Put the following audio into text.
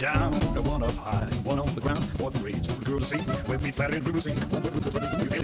down, one up high, one on the ground. one the for the girl to see? With feet flat and groovy, one foot with the